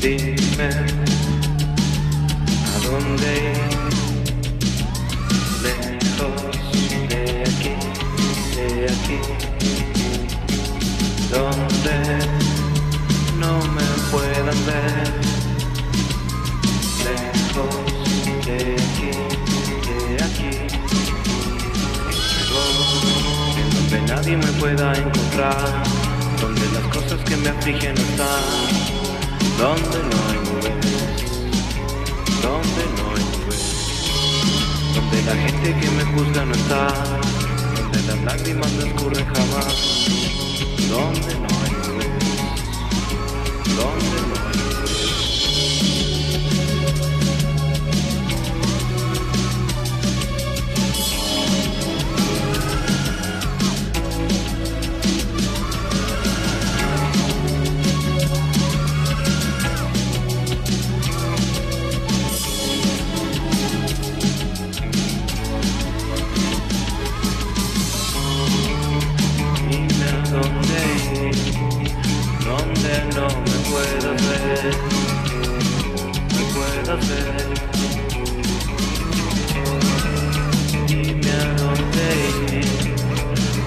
Dime a dónde ir, lejos de aquí, de aquí, donde no me puedan ver, lejos de aquí, de aquí, donde nadie me pueda encontrar, donde las cosas que me afligen están donde no hay nubes, donde no hay nubes, donde la gente que me juzga no está, donde las lágrimas no escurren jamás, Dime a dónde ir,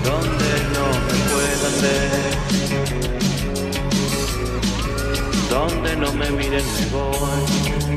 donde no me puedan ver, donde no me miren me voy.